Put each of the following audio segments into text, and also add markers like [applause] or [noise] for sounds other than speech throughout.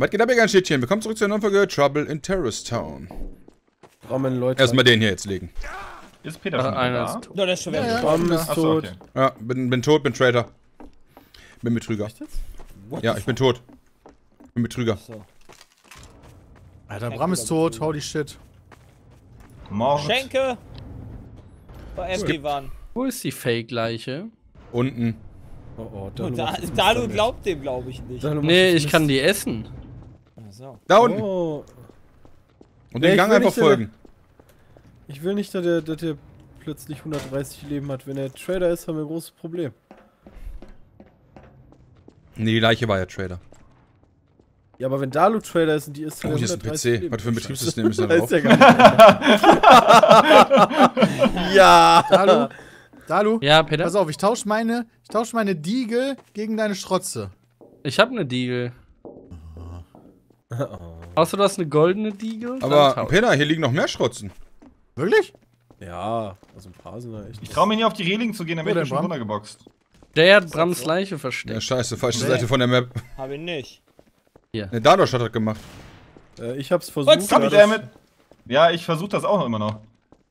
Was geht ab, ihr ganzen Schädchen? Willkommen zurück zu einer neuen Folge Trouble in Terrorist Town. Brauchen Leute. Erstmal den hier jetzt legen. Ist Peter schon einer da? ist tot. Ja, das ist schon wieder Ja, ja, Bram ist Achso, tot. okay. Ja, bin, bin tot, bin Traitor. Bin Betrüger. Ja, ich bin tot. Bin Betrüger. so. Alter, Bram ist tot, holy shit. Mord. Schenke! Bei MG waren. Wo ist die Fake-Leiche? Unten. Oh, oh, da Und da, Dalu glaubt dem, glaube ich, nicht. Nee, ich kann die essen. So. Da unten. Oh, Und Nee, den Gang einfach nicht, folgen. ich will nicht, dass der, dass der plötzlich 130 Leben hat. Wenn er Trader ist, haben wir ein großes Problem. Nee, die Leiche war ja Trader. Ja, aber wenn Dalu Trader ist und die ist, Oh, hier ist ein 130 PC. Leben. Was für ein Betriebssystem ist da Da [laughs] drauf? ist ja gar nicht. [laughs] ja. Dalu, Dalu, Ja, Peter? pass auf, ich tausche meine, ich tausche meine Diegel gegen deine Strotze. Ich habe eine Diegel. [laughs] Außer du hast eine goldene Diegel? Aber. Peter, hier liegen noch mehr Schrotzen. Wirklich? Ja, also ein paar sind da echt. Ich traue mir nicht auf die Reling zu gehen, dann werde ich schon runtergeboxt. Der hat Brams Leiche Ja, versteckt. scheiße, falsche Nee. Seite von der Map. Hab ich nicht. Ne, Dadosh hat das gemacht. Äh, ich hab's versucht. Was? Aber ich damit? Ja, ich versuche das auch noch immer noch.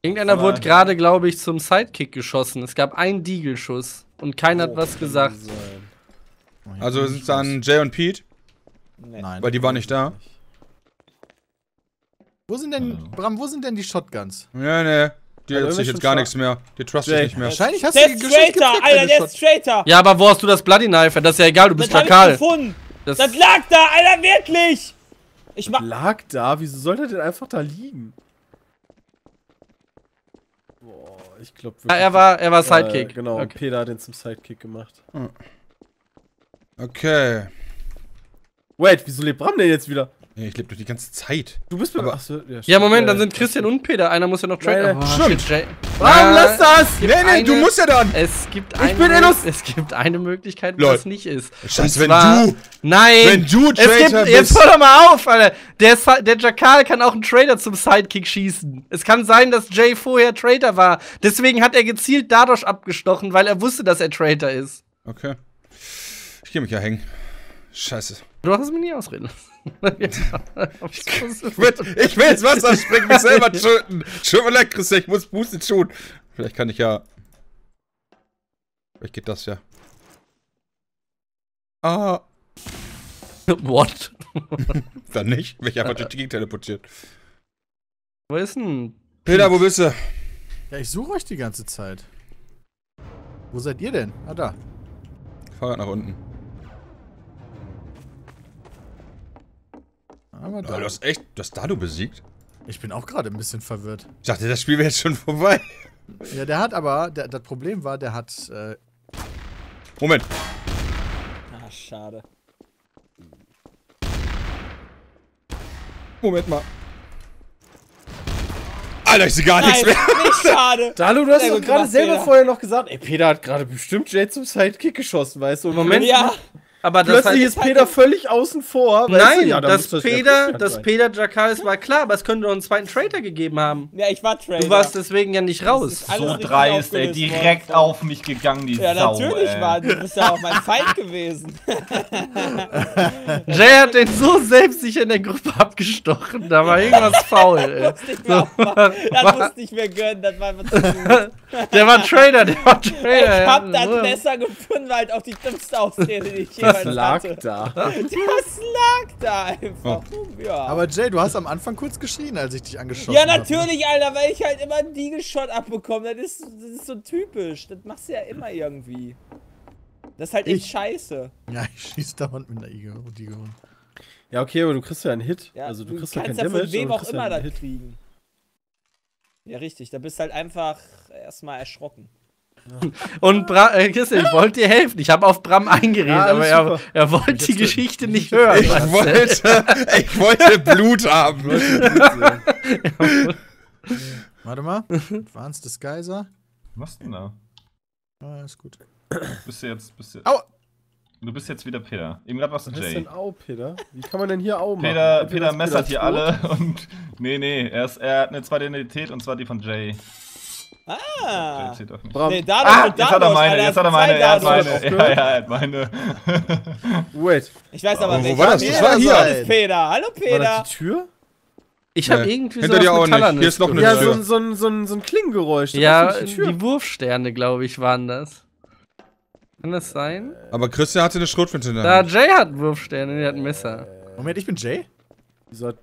Irgendeiner Aber- wurde gerade, glaube ich, zum Sidekick geschossen. Es gab einen Diegelschuss und keiner hat was gesagt. Sein. Oh, hier Also bin sind dann Jay und Pete, Nee. Nein. weil die waren nicht da. Wo sind denn, Bram, wo sind denn die Shotguns? Ja, ne. Die Also, erzählt wenn jetzt gar nichts mehr. Die trust ich nicht mehr. Wahrscheinlich hast du Der die ist Traitor, Alter, der ist Traitor! Ja, aber wo hast du das Bloody Knife? Das ist ja egal, du bist das ich gefunden! Das, Das lag da, Alter, wirklich! Ich mach. Lag da? Wieso sollte er denn einfach da liegen? Boah, ich glaube ja, er war, er war Äh, Sidekick. genau, und Okay. Peter hat den zum Sidekick gemacht. Okay. Wait, wieso lebt Bram denn jetzt wieder? Nee, ich lebe doch die ganze Zeit. Du bist. Aber- Achso, ja, Ja, Moment, dann sind Christian und Peter. Einer muss ja noch traden. nein, stimmt. shit. Bram, lass das! Nee, nee, eine- du musst ja dann. Es gibt Ich eine, bin Innus- Es gibt eine Möglichkeit, wo das nicht ist. Scheiße, wenn zwar- du- Nein! wenn du es gibt, Traitor Jetzt bist- hör doch mal auf, Alter! Der, der Jakal kann auch einen Trader zum Sidekick schießen. Es kann sein, dass Jay vorher Trader war. Deswegen hat er gezielt Dadosh abgestochen, weil er wusste, dass er Trader ist. Okay. Ich geh mich ja hängen. Scheiße. Du hast es mir nie ausreden lassen. Ich will, ich will ins Wasser springen, mich selber [laughs] töten. Tut mir leid, Christian, ich muss Boosted tun. Vielleicht kann ich ja. Vielleicht geht das ja. Ah, What? [laughs] dann nicht. Wäre ich einfach durch die Gegend teleportiert. Wo ist denn? Peter, wo bist du? Ja, ich suche euch die ganze Zeit. Wo seid ihr denn? Ah, da. Fahrrad nach unten. Aber da. du hast echt, du hast Dado besiegt? Ich bin auch gerade ein bisschen verwirrt. Ich dachte, das Spiel wäre jetzt schon vorbei. [laughs] Ja, der hat aber, der, das Problem war, der hat, äh, Moment. Ah, schade. Moment mal. Alter, ich sehe gar nichts Nein, mehr. [laughs] nicht schade! [laughs] Dalu, du hast doch gerade selber Peter. vorher noch gesagt, ey, Peter hat gerade bestimmt Jay zum Sidekick geschossen, weißt du? Und Moment. Ja, Aber das Plötzlich heißt, ist Peter völlig außen vor. Nein? Ja, dass ja Peter, dass. Peter Jakals war klar, aber es könnte doch einen zweiten Trader gegeben haben. ja, ich war Trader. Du warst deswegen ja nicht raus. So dreist, ey. Direkt worden. auf mich gegangen, die Ja, Sau, natürlich ey. war. Du bist ja auch mein Feind gewesen. Jay hat den so selbstsicher in der Gruppe abgestochen. Da war irgendwas [laughs] faul, ey. Nicht mehr aufmachen. Das musste ich mir gönnen, das war einfach zu gut. [laughs] Der war Trader, der war Trader. Ich hab ja. das Messer gefunden, war halt auch die dümmste Ausrede, die ich jemals [laughs] Das lag hatte. da. [laughs] Das lag da einfach. Ja. aber Jay, du hast am Anfang kurz geschrien, als ich dich angeschossen ja, habe. natürlich, Alter, weil ich halt immer einen Deagle-Shot abbekomme. Das ist, das ist so typisch. Das machst du ja immer irgendwie. Das ist halt echt Ich? scheiße. Ja, ich schieß dauernd mit einer Igel und Igel. Ja, okay, aber du kriegst ja einen Hit. Ja, also du, du kriegst ja keinen kannst ja Damage. von wem du auch immer ja das kriegen. Ja, richtig. Da bist halt einfach erstmal erschrocken. [laughs] Und Bra äh, Christian, ich wollte dir helfen. Ich habe auf Bram eingeredet, Ja, aber er, er wollte die drin. Geschichte [laughs] nicht hören. Ich wollte, ich wollte Blut haben. [laughs] Warte mal. Advanced Disguiser. Was denn da? Ah, ist gut. Bist du jetzt, bist du, Au! du bist jetzt wieder Peter. Eben gerade warst du Was ist Jay. denn Au, Peter? Wie kann man denn hier Au machen? Peter, Peter messert hier tot. alle und. Nee, nee, er, ist, er hat eine zweite Identität und zwar die von Jay. Ah. Nee, Dadosh Ah, jetzt hat er meine, jetzt hat er meine, er hat meine. Ja, ja, er hat meine. [laughs] wait. Ich weiß aber, Wo war das? Das war hier. Das ist Peter. Hallo War Peter. das die Tür? Ich habe Nee. irgendwie Hinter so dir auch nicht. Hier ist noch eine Ja, Tür. so, ein- so, ein- so, ein- so ein Klingengeräusch. Das Ja, die Tür. die Wurfsterne, glaube ich, waren das. Kann das sein? Aber Christian hatte eine Schrotflinte in der Da, Hand. Jay hat Wurfsterne, der hat ein Messer. Moment, ich bin Jay? Ja,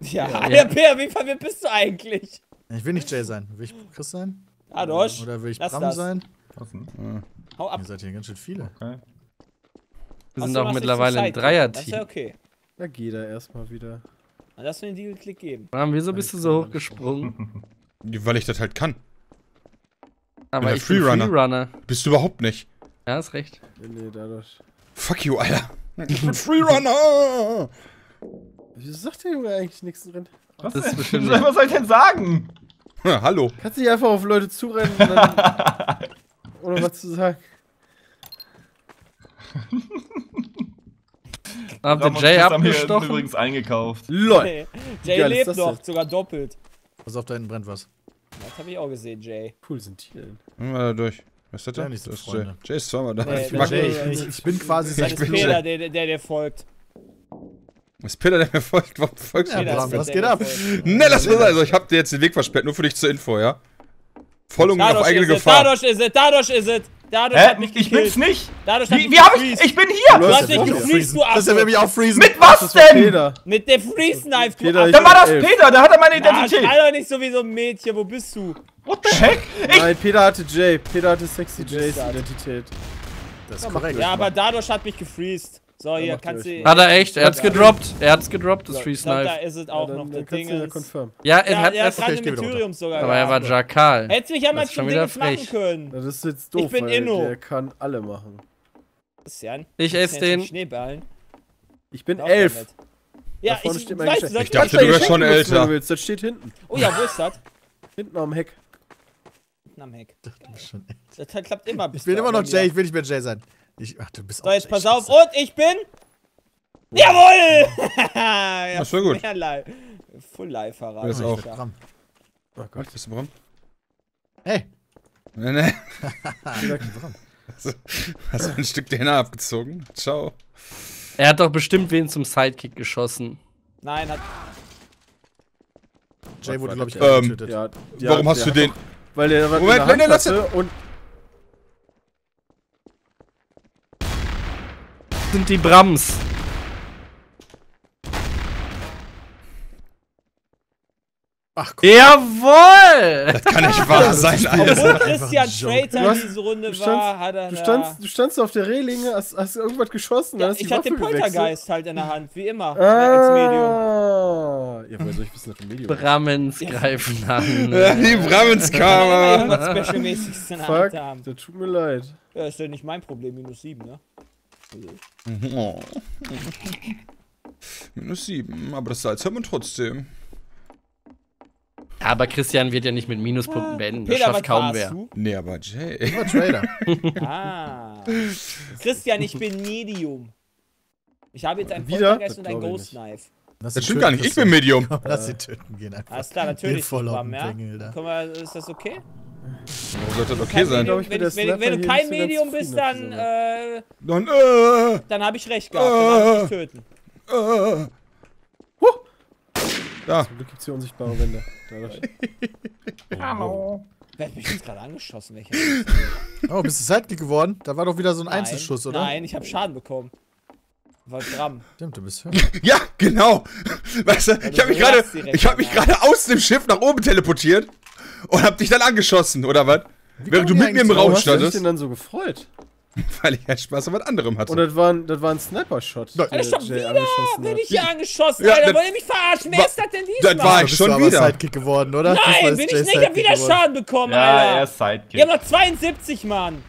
Ja. Peter, wie verwirrt bist du eigentlich? Ich will nicht Jay sein. Will ich Chris sein? Dadosh. Oder will ich lass Bram das. sein? Was denn? Hau ab. Ihr seid hier ganz schön viele. Okay. Wir sind auch mittlerweile ein. Das ist Dreier-Team. ja okay. Na, geh da erstmal wieder. Dann lass mir den Deagle-Klick geben. Bram, wieso bist du so hochgesprungen? [laughs] Weil ich das halt kann. Aber der ich bin Freerunner. Freerunner. Bist du überhaupt nicht. Ja, ist recht. Nee, nee, dadurch. Fuck you, Alter. Ich bin Freerunner. Wieso sagt der Junge eigentlich nichts drin? Was, Das ist denn? bestimmt [laughs] was soll ich denn sagen? Ja, [laughs] hallo. Kannst du nicht einfach auf Leute zurennen und dann, [laughs] ohne was zu sagen? Habt ihr Jay abgestochen? übrigens eingekauft. LOL! Jay geil lebt noch, sogar doppelt. Pass auf, da hinten brennt was. Das habe ich auch gesehen, Jay. Cool sind die denn? Gehen wir da durch. Was ist das Ja, denn? nicht so das ist Jay. Jay ist zweimal da. Nee, ich Jay. Ich, ich, ich bin quasi sein Peter, der, der, der folgt. Ist Peter, der mir folgt. Warum folgst du Ja, mir? Was geht ab? Ne, lass mal sein. Also, ich hab dir jetzt den Weg versperrt, nur für dich zur Info, ja? Voll und auf eigene Gefahr. dadurch ist es, dadurch ist es. Dadurch Hä? hat mich Ich gekillt. bin's nicht. Dadurch hat Wie, mich wie hab ich. Ich bin hier. Du hast dich mich gefreezed, du Das will Affe. mich auch freezen. Mit was denn? Peter. Mit der Freeze-Knife, du Peter, Affe. ich- Dann war das. Peter, der hatte meine Na, Identität. schrei doch nicht so wie so ein Mädchen, wo bist du? What the heck? Ich, Nein, Peter hatte Jay. Peter hatte Sexy Jays das. Identität. Das ist korrekt. Ja, aber dadurch hat mich gefreezed. So, hier kannst du. Hat er echt? Er hat's Ja. gedroppt. Er hat's gedroppt, das So, Free ich glaub, Da Snipe. ist es auch ja, noch dann, dann kannst du ja er Ja, hat er das. ich mit Mytherium sogar Aber er war. Jakal. Hättest du mich ja mal Das ist zum Dingens machen frech. können. Das ist jetzt doof, bin weil Inno. der kann alle machen. Christian. Ich das esse den. Schneeballen. Ich bin Lauf elf. damit. Ja, ich steht mein weiß, Geschenk. Ich dachte, du wärst schon älter. willst. Das steht hinten. Oh ja, wo ist das? Hinten am Heck. Hinten am Heck. Das klappt immer. Ich bin immer noch Jay, ich will nicht mehr Jay sein. Ich, ach, du bist So, auch jetzt pass auf. Scheiße. Und ich bin. Jawohl! [laughs] ja, Das war gut. mehr Li- Full Life verraten. Das Ich auch. Bram. Oh Was, Gott. bist du Bram? Hey, Nee, nee. [laughs] Bram. Hast du ein Stück DNA abgezogen? Ciao. Er hat doch bestimmt wen zum Sidekick geschossen. Nein, hat. Jay wurde, glaube ich, Ähm, getötet. Ja, ja, Warum hast du den? doch- Weil der was Moment, in der nein, Hand nein, lass und Sind die Brams. Ach, guck. Jawohl! Das kann nicht wahr sein, Obwohl Alter. Christian ein Joke. Traitor diese Runde du war, standst- hat er. du standst, du standst auf der Reling, hast, hast irgendwas geschossen, ja, ich hatte den. Poltergeist halt in der Hand, wie immer. Als Medium. Ah, ja, woher soll ich wissen, dass ein Medium? Brammens greifen an. Ja, die in der Fuck, Hand haben. das tut mir leid. Ja, ist ja nicht mein Problem, minus 7, ne? Oh. [laughs] Minus sieben, aber das Salz hat man trotzdem. Aber Christian wird ja nicht mit Minuspunkten beenden. Das Peter, schafft kaum wer. du? Nee, aber Jay. Ich war Trader. [laughs] Ah. Christian, ich bin Medium. Ich habe jetzt einen Wieder? Poltergeist Das und ich Ghost Knife. Das ihn stimmt töten, gar nicht, ich bin. Medium. [laughs] Lass sie töten gehen einfach. Alles klar, natürlich. voll den ja? Guck mal, ist das okay? Sollte das okay sein? Medium, ich wenn, ich, wenn, wenn du kein Medium bist, dann, äh, Dann, äh, dann habe ich recht gehabt. Dann ich dich töten. äh. Da, Zum Glück gibt's hier unsichtbare Wände. Dadurch. [laughs] Wer hat mich jetzt gerade angeschossen? Welcher? Oh, bist du Sidekick geworden? Da war doch wieder so ein Nein, Einzelschuss, oder? Nein, ich habe Schaden bekommen. War Gramm. Stimmt, du bist [laughs] höher. ja, genau. [laughs] Weißt du, ich habe mich gerade, habe mich aus dem Schiff nach oben teleportiert und hab dich dann angeschossen, oder was? Während du mit mir im Raum Warum hast du dich denn standest, dann so gefreut? weil ich halt Spaß an was anderem hatte. Und das war ein, das war ein Sniper-Shot. Alter, schon Jay wieder bin ich hier angeschossen, Ja, Alter. das- Wollt ihr mich verarschen? Wer ist das denn diesmal? Das war ich schon aber wieder. Sidekick geworden, oder? Nein, bin ich nicht. Ich hab wieder. Schaden bekommen, Ja, er Alter. ist Sidekick. Die haben noch 72, Mann.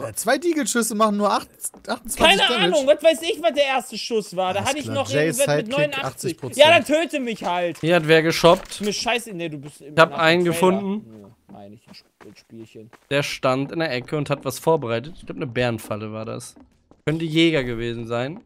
Ja, zwei Deagle-Schüsse machen nur 8, 28 Keine Damage. Ahnung, was weiß ich, was der erste Schuss war. Da Alles hatte ich klar. noch Jay irgendwas mit Sidekick, 89. 80%. Ja, dann töte mich halt. Hier hat wer geshoppt. Mir scheiße. Nee, du bist. Ich hab einen gefunden. Ein Sp- ein Spielchen. Der stand in der Ecke und hat was vorbereitet. Ich glaube, eine Bärenfalle war das. Könnte Jäger gewesen sein.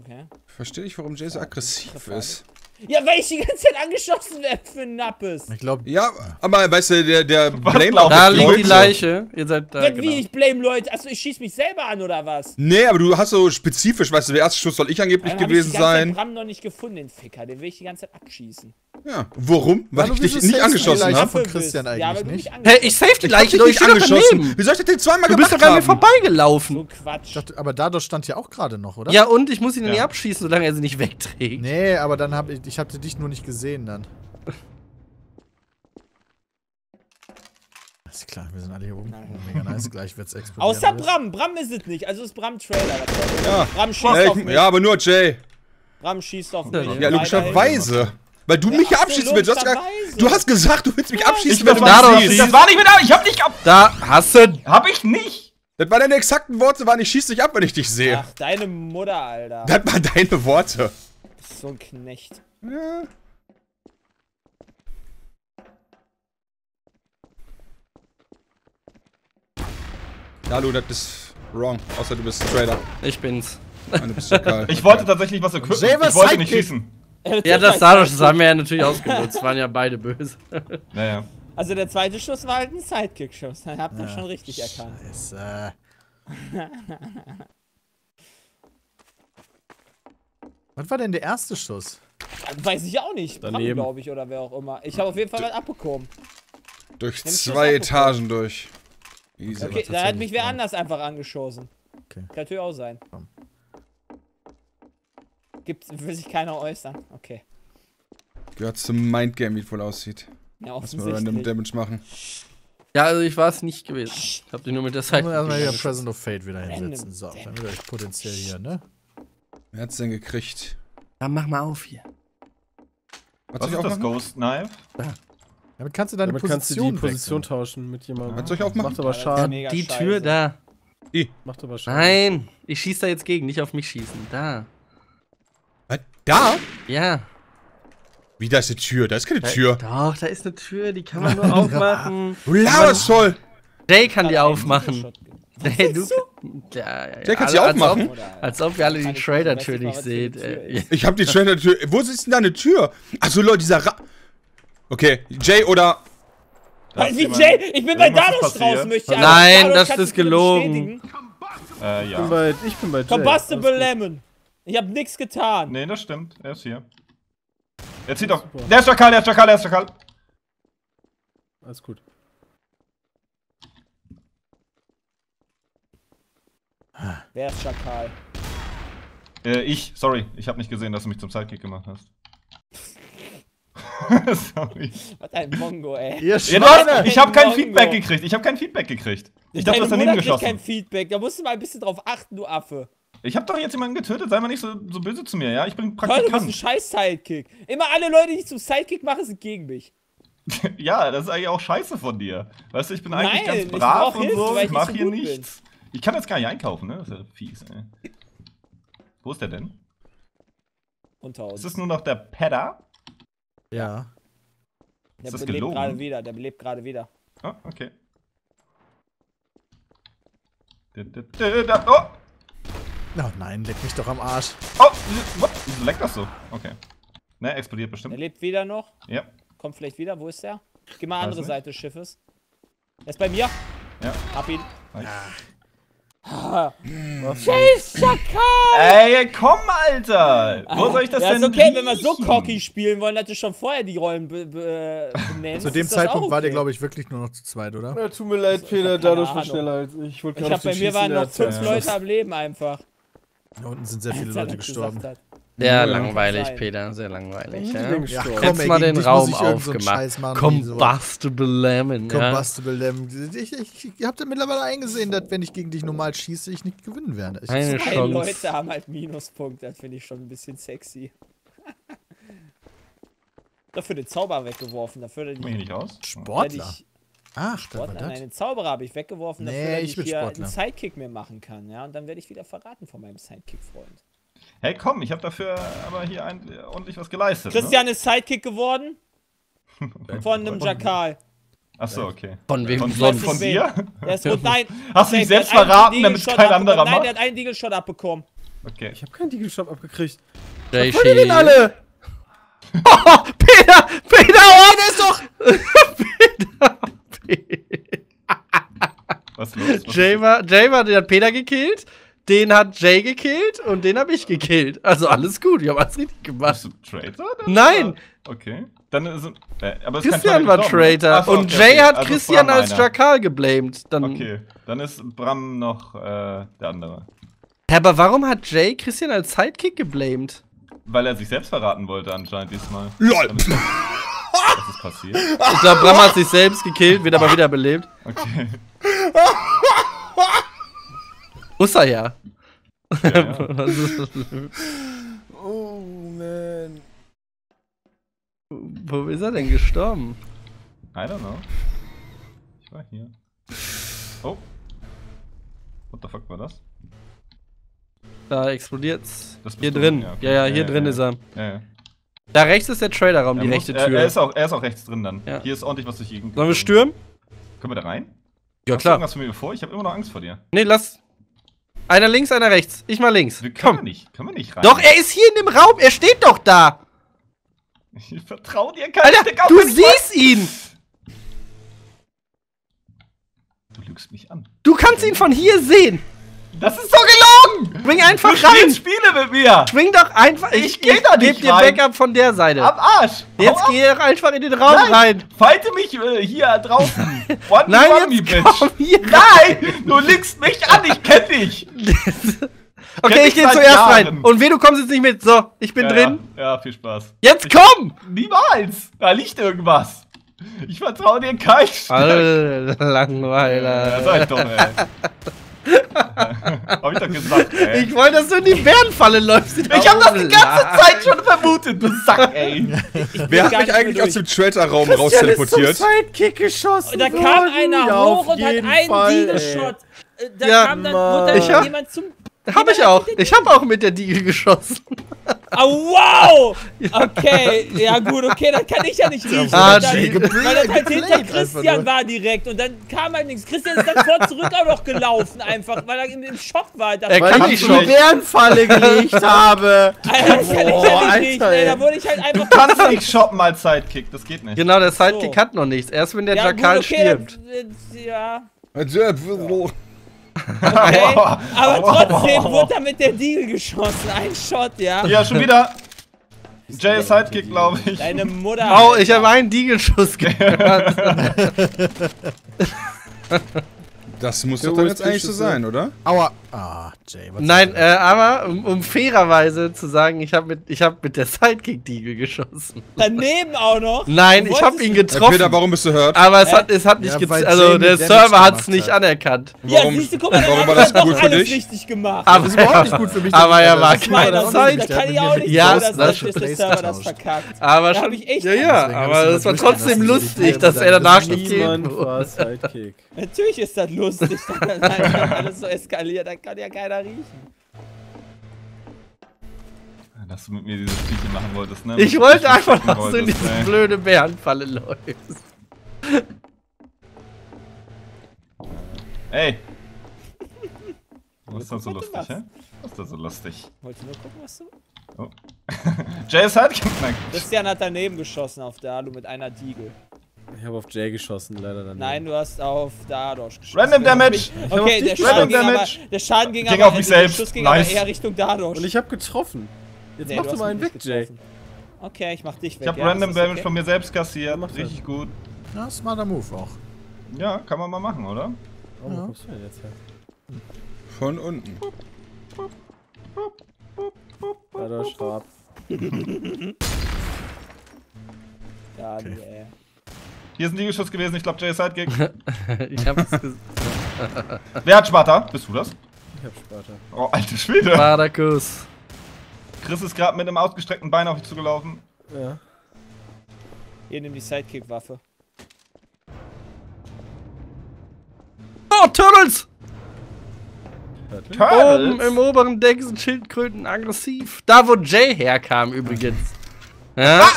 Okay. Verstehe ich, warum Jay so aggressiv ist. Ja, weil ich die ganze Zeit angeschossen werde für Nappes. Ich glaube, Ja, aber weißt du, der, der Blame glaubst Da du? liegt die. Leiche. Ihr seid da. Wie, Genau. ich blame Leute. Achso, ich schieß mich selber an oder was? Nee, aber du hast so spezifisch, weißt du, der erste Schuss soll ich angeblich Dann gewesen ich die ganze sein. Bram noch nicht gefunden, den Ficker. Den will ich die ganze Zeit abschießen. Ja. Warum? Weil Hallo, ich dich nicht du angeschossen habe. von Christian bist. ja, eigentlich weil du mich nicht. Hey, angeschossen ich save die Ich Leiche nicht ich stehe doch angeschossen. daneben. Wie soll ich das denn zweimal Du bist gemacht doch an mir haben? vorbeigelaufen. So Quatsch. dachte, aber Dados stand ja auch gerade noch, oder? Ja, und ich muss ihn Ja. nicht abschießen, solange er sie nicht wegträgt. Nee, aber dann hab ich, ich hatte dich nur nicht gesehen dann. Ist klar, wir sind alle hier oben. Mega nice, gleich wird's explodieren. Außer alles. Bram. Bram ist es nicht. Also ist Bram Trailer. Ja. Bram schießt Ja, auf ich, mich. ja, aber nur Jay. Bram schießt auf Ja, mich. Ja, logischerweise. Weil du Ja, mich so, abschießen willst. Du hast, gesagt, logischerweise. du hast gesagt, du willst mich abschießen, wenn du mich siehst. nicht, das war nicht mit ab. Ich hab dich ab. Da hast du. Hab ich nicht. Das waren deine exakten Worte, waren ich schieß dich ab, wenn ich dich sehe. Ach, deine Mutter, Alter. Das waren deine Worte. So ein Knecht. Ja. Hallo, das ist wrong. Außer du bist ein Trader. Ich bin's. Nein, du bist Jakal. [laughs] Ich wollte tatsächlich was equippen. Ich wollte nicht schießen. Ja, das dadurch, das haben wir ja natürlich ausgenutzt. Waren ja beide böse. [laughs] Naja. Also der zweite Schuss war halt ein Sidekick-Schuss. Dann habt ihr schon richtig erkannt. Ist, [laughs] äh. Was war denn der erste Schuss? Weiß ich auch nicht. Daneben. glaube ich, oder wer auch immer. Ich habe auf jeden Fall was abbekommen. Durch Schuss zwei Etagen durch. Easy. Okay, da hat mich wer anders einfach angeschossen. Okay. Kann natürlich auch sein. Komm. Gibt's, will sich keiner äußern. Okay. Gehört zum Mindgame, wie es wohl aussieht. Ja, Lass mal random offensichtlich. Damage machen. Ja, also ich war es nicht gewesen. Ich hab die nur mit der Dann müssen wir erstmal hier Zeit. Present of Fate wieder Random hinsetzen. So, dann wird euch potenziell hier, ne? Wer hat's denn gekriegt? Dann mach mal auf hier. Was, Was soll ich ist das? Ghost Knife? Damit kannst du deine Damit kannst du die Position Position wechseln. tauschen mit jemandem. Was soll ich aufmachen? Macht aber Ja, Schaden. mega Die scheiße. Tür da. Macht aber Schaden. Nein, ich schieß da jetzt gegen, nicht auf mich schießen. Da. Was? Da? Ja. Wie, da ist eine Tür? Da ist keine Tür. Doch, da ist eine Tür, die kann man nur [laughs] aufmachen. Du laberst voll. Jay kann die aufmachen. Hey, du. Ja, ja, ja. Jay kann sie als aufmachen? Ob, als ob ihr alle die Trader-Tür weiß nicht ist. [laughs] Ich hab die Trailer-Tür. Wo ist denn da eine Tür? Achso, Leute, dieser Ra Okay, Jay oder. Ist wie Jay, ich bin bei Dados draußen, möchte ich Nein, Dados, das ist gelogen. Äh, Ich bin ja. bei, ich bin bei Jay. Combustible Lemon. Ich hab nix getan. Nee, das stimmt. Er ist hier. Er zieht doch. Der ist Jakal, der ist Jakal, der ist Jakal. gut. Alles gut. Wer ist Schakal? Äh, ich. Sorry. Ich habe nicht gesehen, dass du mich zum Sidekick gemacht hast. [laughs] Sorry. Was ein Mongo, ey. Ihr Ja, Schweine! hast, ich habe kein Mongo. Feedback gekriegt. Ich habe kein Feedback gekriegt. Ich dachte, du hast daneben geschossen. kein Feedback. Da musst du mal ein bisschen drauf achten, du Affe. Ich habe doch jetzt jemanden getötet. Sei mal nicht so, so böse zu mir, ja? Ich bin Toll, du bist ein Praktikant. scheiß Sidekick. Immer alle Leute, die ich zum Sidekick mache, sind gegen mich. [laughs] ja, das ist eigentlich auch scheiße von dir. Weißt du, ich bin eigentlich Nein, ganz ich brav brauch und Hilfe, so. Ich ich mache so hier gut bin. Ich kann jetzt gar nicht einkaufen, ne? Das ist ja fies, ey. Wo ist der denn? Unter uns. Ist es nur noch der Pedder? Ja. Der ist das belebt gelogen? gerade wieder, der belebt gerade wieder. Oh, okay. Da, da, da, da, Oh! Oh nein, leck mich doch am Arsch. Oh! What? Wieso leckt das so? Okay. Ne, explodiert bestimmt. lebt wieder noch. Ja. Kommt vielleicht wieder. Wo ist der? Geh mal Weiß andere nicht. Seite des Schiffes. Er ist bei mir. Ja. Hab ihn. Nice. [laughs] Chase Chakal! Ey, komm, Alter! Wo soll ich das ja, denn ist okay, wenn wir so riechen? cocky spielen wollen, dass du schon vorher die Rollen be be äh, [laughs] benennst. Zu dem das Zeitpunkt war der, okay. glaube ich, wirklich nur noch zu zweit, oder? Ja, tut mir leid, Peter, dadurch war schneller als ich. Ich, wollte Ich gerade hab bei mir waren noch der fünf Leute am Leben einfach. Da unten sind sehr viele Leute das gestorben. Sehr Ja. langweilig, Sein. Peter, sehr langweilig. Ich Ja. bin Ja, komm, Jetzt ey, mal den Raum aufgemacht. So- Combustible Lemon, ja. Combustible Lemon. Ich, ich, ich habt ja mittlerweile eingesehen, dass wenn ich gegen dich normal schieße, ich nicht gewinnen werde. Ich, Eine Zwei Chance. Leute haben halt Minuspunkt, das finde ich schon ein bisschen sexy. [laughs] Dafür den Zauber weggeworfen, dafür den hier nicht raus? Sportler. Ich, Ach, da war Sportler, nein, das. den Zauberer habe ich weggeworfen, dafür, Nee, dass ich ich, bin hier Sportler. einen Sidekick mir machen kann, ja, und dann werde ich wieder verraten von meinem Sidekick-Freund. Hey, komm, ich habe dafür aber hier ein, ordentlich was geleistet. Christian ist Sidekick geworden von einem Jakal. Ne? Achso, okay. Von wem Von, sonst? von, von dir? Der ist rot, nein. [laughs] Hast du dich selbst verraten, damit es Deagle-Shot kein anderer abbekommen. Nein, macht? der hat einen Deagle-Shot abbekommen. Okay. Ich habe keinen Deagle-Shop abgekriegt. Was wollt ihr denn alle? Oh, [laughs] Peter! Peter! Oh, der ist doch! Peter! Peter. Was ist los? Was Jay war, Jay war, der hat Peter gekillt, den hat Jay gekillt und den habe ich gekillt. Also alles gut, ich habe alles richtig gemacht. Bist du Traitor? Nein. oder? Okay. Dann ist. Äh, aber Christian war ne? Traitor so, und okay, Jay okay. hat Also ist Christian Bram als. Jakal geblamed. Dann, Okay. Dann ist Bram noch äh, der andere. Hä, aber warum hat Jay Christian als Sidekick geblamed? Weil er sich selbst verraten wollte, anscheinend diesmal. LOL. Was ist passiert? Ich glaube, Bram hat sich selbst gekillt, wird aber wiederbelebt. Okay. [laughs] Muss er ja. Ja, [laughs] Oh, man. Wo ist er denn gestorben? I don't know. Ich war hier. Oh. What the fuck war das? Da explodiert's. Hier du? drin. Ja, Ja, okay. ja, Ja, hier ja, drin ja. ist er. Ja, ja. Da rechts ist der Traderraum, die Er, muss, rechte er, Tür. er, ist auch, er ist auch rechts drin dann. Ja. Hier ist ordentlich was durch Gegend. Sollen wir stürmen? Können wir da rein? Ja, Hast du klar. irgendwas von mir bevor? Ich habe immer noch Angst vor dir. Nee, lass. Einer links, einer rechts. Ich mal links. Wir Komm. nicht. Können wir nicht rein. Doch, er ist hier in dem Raum. Er steht doch da. Ich vertraue dir kein Alter, Stück auf du siehst ihn. Du lügst mich an. Du kannst ihn von hier sehen. Das ist so gelogen! Spring einfach Du rein. Spiele mit mir! Spring doch einfach. Ich geh da nicht geb dir rein. Backup von der Seite. Am Arsch! Hau Jetzt ab. geh doch einfach in den Raum Nein. rein. Falte mich äh, hier draußen! [laughs] One Nein, one me, jetzt bitch! komm hier Nein! Du lügst mich an, ich kenn dich! [laughs] Okay, Kenn ich ich gehe seit zuerst Jahren. rein. Und weh, du kommst jetzt nicht mit. So, ich bin ja, drin. Ja. ja, viel Spaß. Jetzt komm! Niemals! Da liegt irgendwas! Ich vertraue dir kein Stück! Langweiler. Ja, sag ich doch, ey. [laughs] [laughs] hab ich doch gesagt, ey. Ich wollte, dass du in die Bärenfalle läufst. [laughs] Ich hab das die ganze. Zeit schon vermutet, du Sack, ey. [laughs] Wer hat mich eigentlich aus dem Traitor-Raum raus teleportiert? Sidekick geschossen. Und da kam einer Ja, hoch und hat einen. Deagle-Shot. Äh, Da Ja, kam dann, Ich dann hab- jemand zum. Hab ich auch. Ich hab auch mit der Diegel geschossen. Oh, wow! Okay, ja gut, okay, dann kann ich ja nicht riechen. Ah, weil, dann, weil das halt hinter Christian war direkt und dann kam halt nichts. Christian ist dann vor zurück auch noch gelaufen, einfach, weil er im, im Schock war. Das Er kann ich schon. die Bärenfalle gelegt habe. [laughs] Alter, das kann ich ja nicht riechen, ey. Da wurde ich halt einfach. Du kannst nicht shoppen als Sidekick, das geht nicht. Genau, der Sidekick So. hat noch nichts. Erst wenn der ja, Jakal gut, okay, stirbt. dann, äh, ja. Okay. Okay. [laughs] Aber trotzdem wurde er mit der Deagle geschossen. Ein Shot, ja. Ja, schon wieder. Jay ist Sidekick, glaube ich. Deine Mutter. Oh, Alter. ich habe einen Diegelschuss [laughs] gehört. [laughs] Das muss Jo, doch dann jetzt eigentlich so Fischschüsse. sein, oder? Aua. Ah, Jay, was Nein, äh, aber um, um fairerweise zu sagen, ich habe mit, ich hab mit der Sidekick-Diegel geschossen. Daneben auch noch. Nein, Du ich habe ihn Äh, getroffen. Peter, warum bist du hurt? aber es hat, es hat nicht Ja, Also Jay der Server hat es nicht hat. anerkannt. Ja, Warum- siehst du, guck mal, warum hat war das doch gut für alles dich? richtig gemacht. Aber Das ist überhaupt nicht gut für mich. [laughs] Aber er war Das ist keiner meiner Zeit. Da kann ich auch nicht Ja, sagen, dass, das der Server das verkackt. Aber schon, hab ich echt ja, ja, aber es war trotzdem lustig, dass er danach das Niemand wurde. war Sidekick. Natürlich ist das lustig, [laughs] dann dann alles so eskaliert, da kann ja keiner riechen. Dass du mit mir dieses Spielchen machen wolltest, ne? Ich Mit wollte einfach, dass du in wolltest, diese ey. blöde Bärenfalle läufst. Ey! Was ist das so lustig, was. hä? Was ist das so lustig? Wolltest du nur gucken, was du. [laughs] Jay ist Sidekick? Nein. Christian hat daneben geschossen auf Dalu mit einer Diegel. Ich habe auf Jay geschossen, leider dann. Nein, du hast auf Dadosh geschossen. Random Damage! Okay, der. Schaden, ging aber, der Schaden ging, Ging aber, auf mich der selbst. Schuss ging Nice. aber eher Richtung Dadosh. Und ich habe getroffen. Jetzt Nee, mach du doch mal einen weg, Jay. Okay, ich mach dich weg. Ich hab ja, Random das Damage von mir selbst kassiert. mach das. Richtig gut. Ja, smarter Move auch. Ja, kann man mal machen, oder? Oh, wo Ja. kommst du denn jetzt her? Von unten. Schab. [laughs] Ja, du, ey. Hier ist ein Liegenschuss gewesen, ich glaube Jay ist Sidekick. [laughs] Ich hab's gesagt. [laughs] Wer hat Sparta? Bist du das? Ich hab Sparta. Oh, alte Schwede. Spartacus. Chris ist gerade mit einem ausgestreckten Bein auf dich zugelaufen. Ja. Hier, nimm die Sidekick-Waffe. Oh, Turtles! Turtles? Oben im oberen Deck sind Schildkröten aggressiv. Da, wo Jay herkam, übrigens. Ja?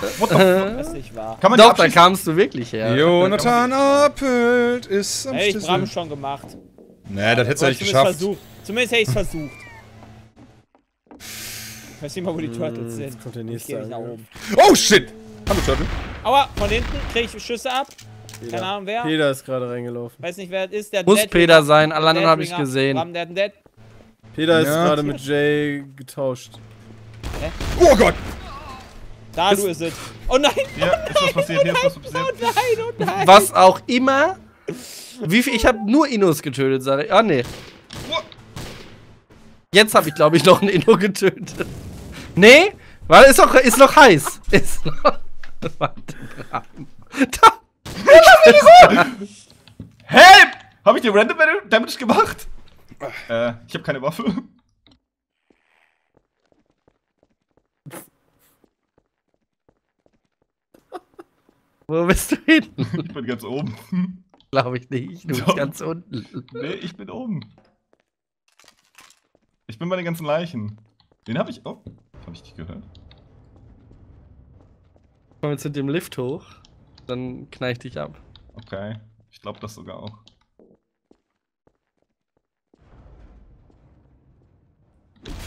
Das ist nicht wahr. Kann man Doch, da kamst du wirklich her. Jonathan Appelt ist am Hey, ich hab Schlüssel. schon gemacht. Nee, das hättest du nicht geschafft. Versucht. Zumindest hätte ich es versucht. Ich weiß nicht mal, wo die Turtles Hm, sind. jetzt kommt der nächste nach oben. Oh shit! Hallo Turtle. Aua, von hinten kriege ich Schüsse ab. Keine Ahnung wer. Peter ist gerade reingelaufen. Weiß nicht, wer es ist. Der Muss Dead Peter Ringer. sein, alle Der anderen Dead habe ich gesehen. Ram, einen Dead. Peter ist Ja. gerade mit Jay getauscht. Oh Gott! Da, du ist es. Oh nein, Hier ist was passiert, hier ist was passiert. nein, oh nein. Was auch immer. Wie viel? Ich habe nur Innos getötet, sage ich. Ah, nee. Jetzt habe ich, glaube ich, noch einen Inno getötet. Nee, weil ist noch, ist noch heiß. Ist noch. [laughs] Warte, Bram. Da. Help! Habe ich dir Random Damage gemacht? Äh, ich habe keine Waffe. Wo bist du hin? Ich bin ganz oben. [laughs] Glaube ich nicht. Du bist Doch. ganz unten. Nee, ich bin oben. Ich bin bei den ganzen Leichen. Den habe ich. Oh, habe ich dich gehört? Komm jetzt mit dem Lift hoch. Dann knall ich dich ab. Okay. Ich glaube das sogar auch.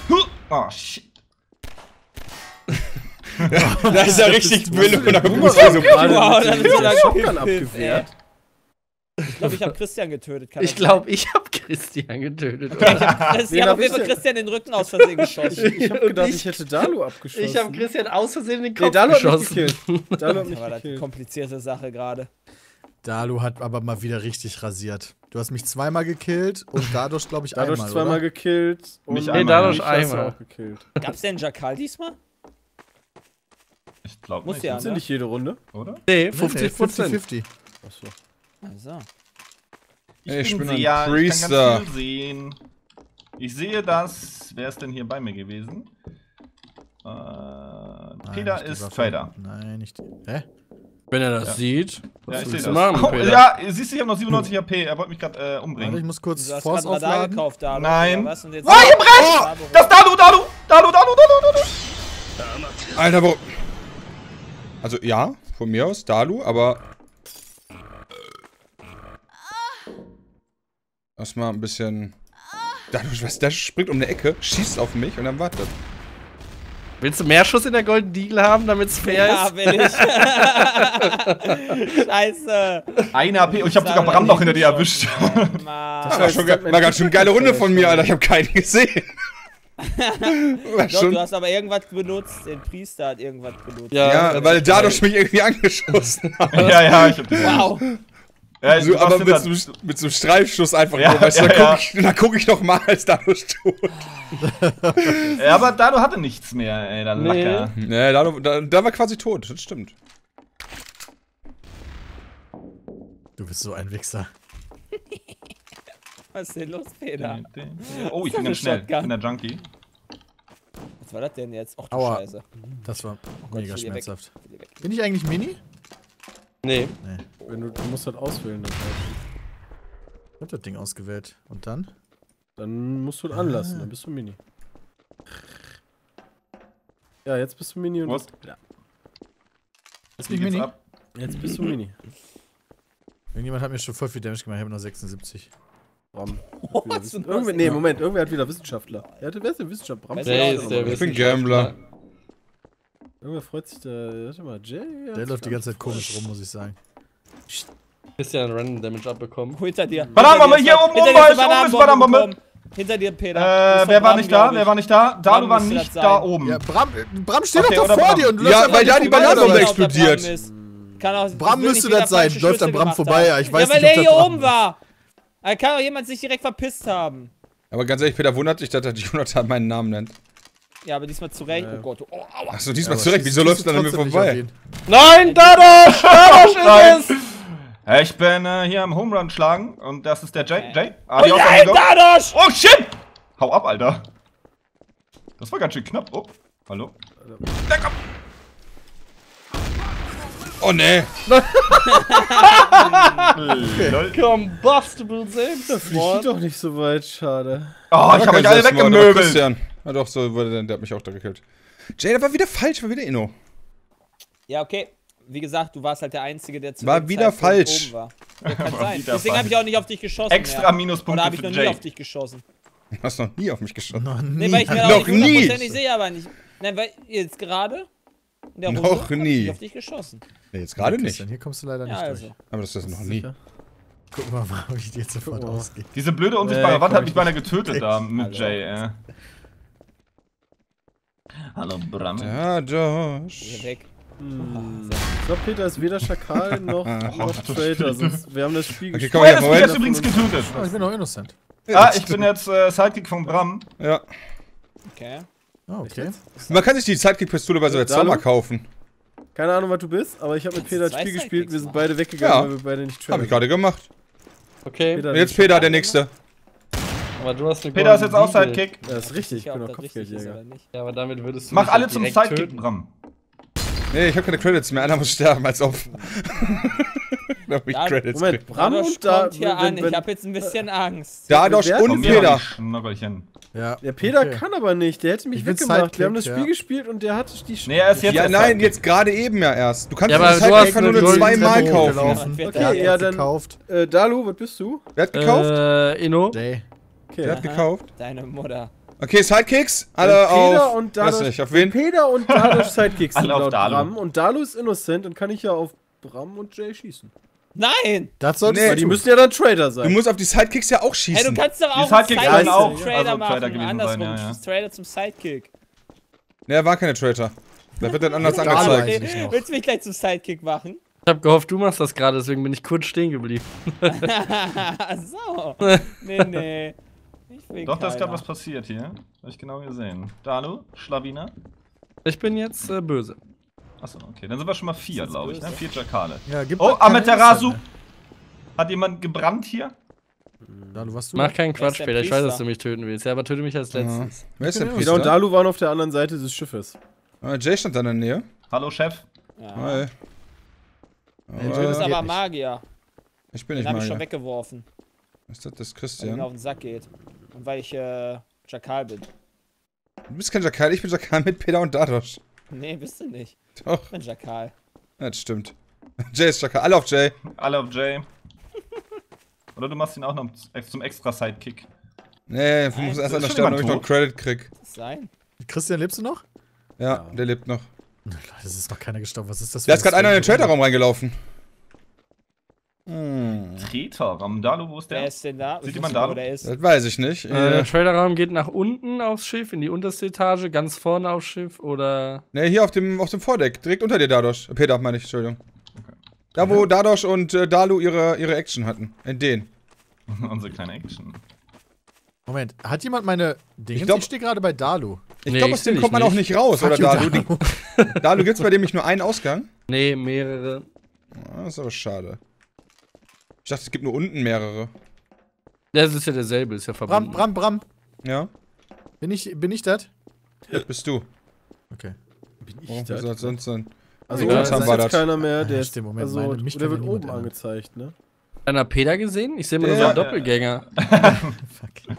Huh! Oh, shit. [laughs] Da ist ja richtig Müll und da Guck so mal, so das Shotgun abgewehrt. Ich glaube, ich habe Christian getötet. Kann Ich das glaube, ich habe Christian getötet. [laughs] Das- Ich hab habe auf ich jeden Fall denn? Christian den Rücken aus Versehen geschossen. Ich hab Und gedacht, ich- ich hätte Dalu abgeschossen. Ich habe Christian aus Versehen den Nee, Kopf Dalu hat mich geschossen. gekillt. [laughs] Dalu hat Das mich war eine gekillt. komplizierte Sache gerade. Dalu hat aber mal wieder richtig rasiert. Du hast mich zweimal gekillt und dadurch, glaube ich, Dadurch einmal, zweimal oder? gekillt. Und Mich Nee, einmal, dadurch du einmal. auch gekillt. Gab's denn Jakal diesmal? Ich glaube Muss nicht, ja, Sind nicht jede Runde. oder? Nee, Nee, 50 Prozent. 50-50. Achso. Also. Ey, ich bin ein Seher, Priester. Ich kann ganz viel sehen. Ich sehe das. Wer ist denn hier bei mir gewesen? Äh, Nein, Peter ist. Trader. Nein, nicht. Hä? Wenn er das Ja. sieht. Ja, ich willst das. du machen, oh, ja, siehst du, ich habe noch 97 HP. Er wollte mich gerade äh, Warte, ich umbringen. muss kurz Du hast Force aufladen. gekauft, da. Nein. oder Was? Und jetzt Oh, hier brennt! Oh, Das Dalu, Dalu! Dalu, Dalu, Dalu, Dalu! Alter, warum? Also ja, von mir aus, Dalu, aber. Erstmal ein bisschen. Dadurch, was der springt um eine Ecke, schießt auf mich und dann wartet. Willst du mehr Schuss in der Golden Deagle haben, damit es fair Ja, ist? will ich. [laughs] Scheiße. Eine HP und ich habe sogar Bram noch hinter dir erwischt. [laughs] Mann. War, schon, war ganz schön eine geile Runde von mir, Alter. Ich habe keinen gesehen. War [laughs] Doch, schon, du hast aber irgendwas benutzt. Der Priester hat irgendwas benutzt. ja, weil dadurch mich irgendwie angeschossen [laughs] hat. ja, ja, ich hab den Wow. Ja, So, du aber mit so, mit so einem Streifschuss einfach Ja, nur, weißt du, ja, da ja. gucke ich, da guck ich noch mal als dadurch tot. Ja, aber Dalu hatte nichts mehr, ey, der Nee. Lacker. Nee, da, da, da war quasi tot, das stimmt. Du bist so ein Wichser. Was ist denn los, Peter? Oh, ich Das bin ganz schnell. Ich bin der Junkie. Was war das denn jetzt? Ach du Aua. Scheiße. Das war Gott, mega ich weg. schmerzhaft. Ich. Bin ich eigentlich Mini? Nee. Wenn du, du musst halt auswählen. Dann, Ich hab das Ding ausgewählt. Und dann? dann musst du halt anlassen, dann bist du Mini. Ja, jetzt bist du Mini und Was? ja, Ist Wie nicht geht's Mini? ab? jetzt bist du Mini. Irgendjemand hat mir schon voll viel Damage gemacht. Ich habe nur 76. Bram. Oh, denn das? nee, Moment, irgendwer hat wieder Wissenschaftler. Wer, hatte, wer ist der Wissenschaftler? Bram? Ist Der ist der Ich bin Gambler. Irgendwer freut sich da. Warte mal, Jay? Der läuft die ganze Zeit komisch rum, muss ich sagen. Christian Random Damage abbekommen. [laughs] Hinter dir. Bananenbombe, hier oben, oben oben ist Bananenbombe. Hinter dir, Peter. Äh, wer war nicht da? Wer war nicht da? Dalu war müsste nicht das sein. da oben. Ja, Bram, Bram steht doch da vor dir und du Ja, weil da die Bananenbombe explodiert. Kann auch, Bram müsste das sein. Läuft an Bram vorbei. Ich weiß ja, weil nicht, ob er das hier oben war. Da kann auch jemand sich direkt verpisst haben. Aber ganz ehrlich, Peter wundert sich, dass der Jonathan meinen Namen nennt. Ja, aber diesmal zurecht. Ja. Oh Gott. Oh, aua. Achso, diesmal Aber zurecht. Wieso läufst du dann an mir vorbei? Nein, Dadosh! Dadosh ist es! Äh, Ich bin äh, hier am Home Run schlagen und das ist der Jay. Äh. Jay? Oh Adios, nein. Dadosh! Oh shit! Hau ab, Alter. Das war ganz schön knapp. Oh, hallo. Ja, komm. Oh nee. Lol. Combustible selbst. Fliegt doch nicht so weit, schade. Oh, ich hab kein euch alle Selbstmord, weggemöbelt. Christian. Ja doch, so wurde der, der hat mich auch da gekillt. Jay, der war wieder falsch, war wieder Inno. Ja, okay. Wie gesagt, du warst halt der Einzige, der zu War dem wieder Zeitpunkt falsch. oben war. [laughs] Ja, kann War sein. wieder Deswegen habe ich auch nicht auf dich geschossen. Extra mehr. Minuspunkte Oder habe ich noch nie Jay. auf dich geschossen? Du hast noch nie auf mich geschossen. Noch Nee, nie. weil ich mir Noch auch nicht nie. hundertprozentig sehe, aber nicht. Nein, weil jetzt gerade in der Noch Runde hab nie. ich auf dich geschossen. Nee, jetzt gerade nicht. Hier kommst du leider Ja, nicht also. durch. Aber das ist noch nie. Sicher? Guck mal, [laughs] wie ich dir jetzt sofort mal. ausgehe. Diese blöde unsichtbare Äh, Wand hat mich ich beinahe getötet da mit Hallo. Jay, ey. Hallo Bram. Ja, Hier Josh. weg. Hm. Ich glaube, Peter ist weder Schakal [laughs] noch, noch Traitor. Sonst, wir haben das Spiel Okay, gespielt. komm Oh, her, er ist übrigens getötet. Oh, ich bin noch innocent. Ah, ich bin jetzt äh, Sidekick von Bram. Ja. Okay. Oh, okay. Man kann sich die Sidekick-Pistole bei so einer? Zauber kaufen. Keine Ahnung, was du bist, aber ich habe mit Peter das Spiel gespielt. Wir sind beide weggegangen, Ja. weil wir beide nicht Hab ich gerade gemacht. Okay, Peter, jetzt Peter, der nächste. aber du hast eine Peter ist jetzt auch Sidekick. Ja, ist richtig, ich bin das ist Kopfgeldjäger. Ja, aber damit würdest du Mach mich alle zum Sidekick. Bram. Nee, ich habe keine Credits mehr. Einer muss sterben, als ob. Damit ich Da- Credits Moment. Bram und da. kommt hier wenn- an. wenn- Ich habe jetzt ein bisschen Angst. Dadosch und Peter. Ja. Der Peter okay. kann aber nicht, der hätte mich Ich weggemacht. Wir haben das Spiel ja. gespielt und der hatte die Nee, er ist jetzt Ja, nein, jetzt gerade eben ja erst. Du kannst Ja, das du halt einfach nur zweimal kaufen. Okay, hat ja, dann- gekauft. Äh, Dalu, was bist du? Wer hat gekauft? Äh, Inno. Jay. Okay. Wer hat gekauft? Deine Mutter. Okay, Sidekicks. Alle Peter auf. und weiß Dadosch, nicht, auf wen? Peter und Dadosch [laughs] Sidekicks sind Alle auf laut Dalu. Bram und Dalu ist innocent, dann kann ich ja auf Bram und Jay schießen. Nein! Das solltest Nee, du die müssen ja dann Du sein. musst auf die Sidekicks ja auch Hey, du schießen. kannst doch auch Sidekicks einen können auch- Sidekick zum Trader also machen. Trader Andersrum. sein, ja, ja. Trader zum Sidekick. Ne, er war keine Traitor. Da wird dann [laughs] anders angezeigt. Willst du mich gleich zum Sidekick machen? Ich hab gehofft, du machst das gerade, deswegen bin ich kurz stehen geblieben. [laughs] so. [laughs] Nee, nee. Ich will Doch, da ist gerade was passiert hier. Hab ich genau gesehen. Dalu, Schlawiner. Ich bin jetzt äh, böse. Achso, okay. Dann sind wir schon mal vier, glaube ich, ne? Vier Jakale. Ja, gib Oh, Amaterasu! Hat jemand gebrannt hier? Dalu, was du? Mach keinen Quatsch, Peter. Ich weiß, dass du mich töten willst. Ja, aber töte mich als letztes. Wer ist der Peter und? Dalu waren auf der anderen Seite des Schiffes. Ah, Jay stand da in der Nähe. Hallo, Chef. Ja. Hi. Du bist Aber geht aber nicht. Magier. ich bin Den nicht habe ich schon Magier. weggeworfen, Ist das das weil er mir Christian? auf den Sack geht. Und weil ich äh, Jakal bin. Du bist kein Jakal, ich bin Jakal mit Peter und Dadosch. [laughs] Nee, bist du nicht. Doch, Ich bin Jakal. ja, das stimmt. [laughs] Jay ist Jakal. Alle auf Jay. Alle auf Jay. [laughs] Oder du machst ihn auch noch zum extra Sidekick. Nee, ich muss erst einmal schon sterben, damit ich noch? Credit krieg. Kann das sein? Christian, lebst du noch? Ja, der lebt noch. Das ist noch keiner gestorben. Was ist das Da ist gerade einer in den Trader-Raum reingelaufen. Hm, Treter, am Dalu, wo ist Wer der? ist denn da? Sieht Ich jemand nicht, da? wo der ist. das weiß ich nicht. Äh, der Äh, Traderraum geht nach unten aufs Schiff, in die unterste Etage, ganz vorne aufs Schiff oder. ne, hier auf dem, auf dem Vordeck. Direkt unter dir, Dadosch. Äh, Peter, meine ich, Entschuldigung. Da, wo Dadosch und äh, Dalu ihre, ihre Action hatten. In den. [laughs] Unsere kleine Action. Moment, hat jemand meine Dinge? Ich, glaub- stehe gerade bei Dalu. Ich Nee, glaube, ich aus dem kommt man dich auch nicht raus, Fuck oder Dalu? Dalu. Dalu, gibt's bei dem nicht nur einen Ausgang? Nee, mehrere. Ah, Das ist aber schade. Ich dachte, es gibt nur unten mehrere. Das ist ja derselbe, ist ja Bram, verbunden. Bram, Bram. Ja, Bin ich, bin ich das? das bist du. Okay. Bin Oh, wer soll sonst sein? Also, Egal. das ist War jetzt das. keiner mehr, der Ja, ist, stimmt, Moment, also, meine- mich der wird ja oben ändern. angezeigt, ne? Einer Peter gesehen? Ich sehe immer nur so einen Doppelgänger. [laughs] [laughs] Fuck.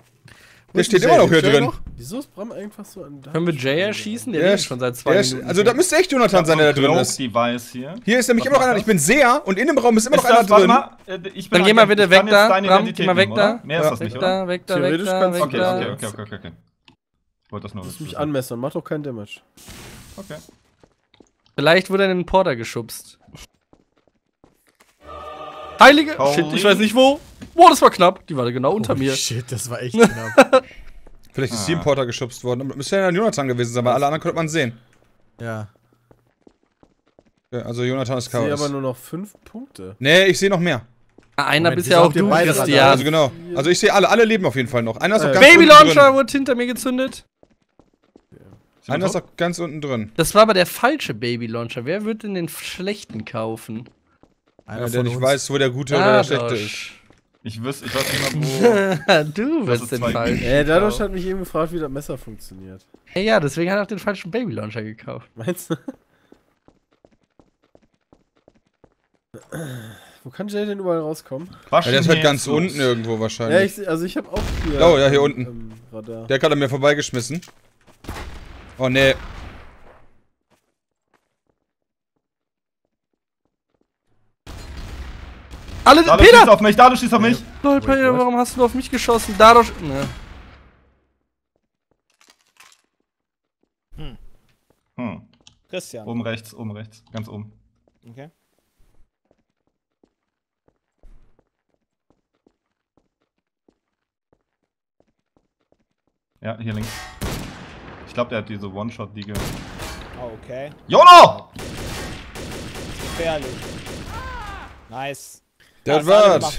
Der steht immer noch hier drin. Wieso ist Bram einfach so an? Können wir Jay erschießen? Der Der lebt ist- schon seit zwei Der Minuten. also, da müsste echt Jonathan sein, der da drin ist. Device hier. Hier ist nämlich Was immer noch einer. das? Ich bin Seher und in dem Raum ist immer noch Ist einer das, warte drin. mal, äh, ich bin Dann geh mal bitte Ich weg da. Bram, geh mal weg da. Mehr ist das nicht, oder? da, weg da, weg Theoretisch da, kannst du- weg Okay, da. okay, okay, okay, okay. Ich wollte das nur Lass mich wissen. anmessen, macht doch keinen Damage. Okay. Vielleicht wurde er in den Porter geschubst. Heilige! Shit, ich weiß nicht wo. Boah, das war knapp. Die war genau unter Oh, mir. Shit, das war echt [laughs] knapp. Vielleicht ist Ah. sie im Porter geschubst worden. Aber Müsste ja Jonathan gewesen sein, weil alle anderen konnte man sehen. ja. Ja, also Jonathan ist Ich sehe Chaos. aber nur noch fünf Punkte. Nee, ich sehe noch mehr. Einer Moment, bist ja auch du, Christian. Also genau. Also ich sehe alle, alle leben auf jeden Fall noch. Einer ist auch Äh, ganz Baby Launcher drin. wurde hinter mir gezündet. Wir Einer ist auch ganz unten drin. Das war aber der falsche Baby Launcher. Wer wird denn den schlechten kaufen? Einer Einer, von der nicht uns. weiß, wo der gute Ah, oder der schlechte ist. Ich wüsste, ich weiß nicht mehr, wo. [laughs] du wirst ist den falschen. Äh, dadurch hat mich eben gefragt, wie das Messer funktioniert. Ja, ja, deswegen hat er auch den falschen Baby Launcher gekauft. Meinst du? [laughs] Wo kann Jay denn überall rauskommen? Ja, der ist halt ganz unten irgendwo Ja, wahrscheinlich. ich, seh- also ich habe auch hier. Oh, ja, hier ähm, unten. ähm, Radar. Der hat gerade an mir vorbeigeschmissen. Oh nee. Alle, schießt Peter! auf mich, Dalu schießt auf mich. Lol, Peter, warum hast du auf mich geschossen? Dadurch. Ne. Christian. Oben rechts, oben rechts. Ganz oben. Okay. Ja, hier links. Ich glaube, der hat diese One-Shot-Liege. Oh, okay. YOLO! Gefährlich. Nice. Das war's.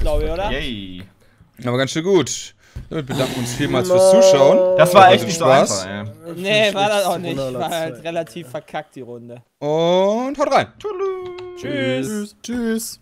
Aber ganz schön gut. Damit bedanken wir uns vielmals fürs Zuschauen. Das war echt nicht so Spaß. einfach, ey. Nee, war das auch nicht. War halt relativ verkackt, die Runde. Und haut rein. Tschüss. Tschüss.